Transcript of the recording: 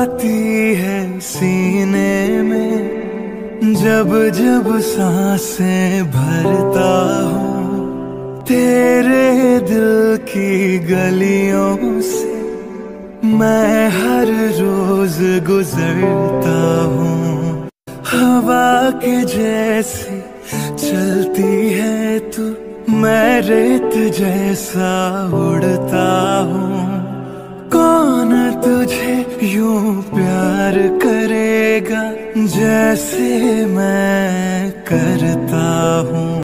आती है सीने में, जब जब साँसें भरता हूँ, तेरे दिल की गलियों से मैं हर रोज गुजरता हूँ। हवा के जैसी चलती है तू, मैं रेत जैसा उड़ता प्यार करेगा जैसे मैं करता